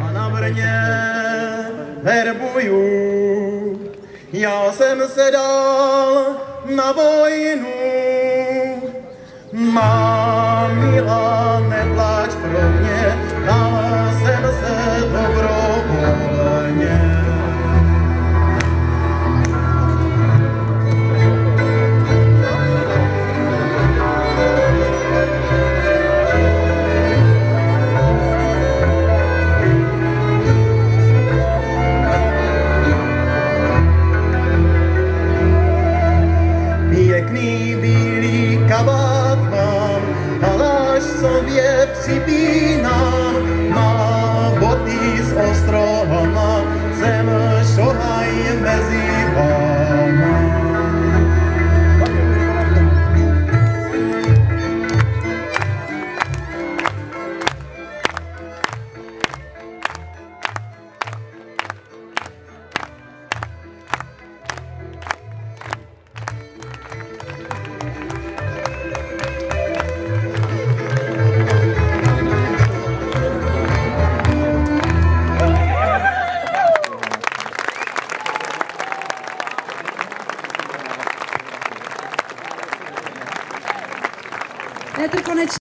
A na Brně verbuju, já jsem se dal na vojnu. Má Sibina, Mara. É Eletroconectividade.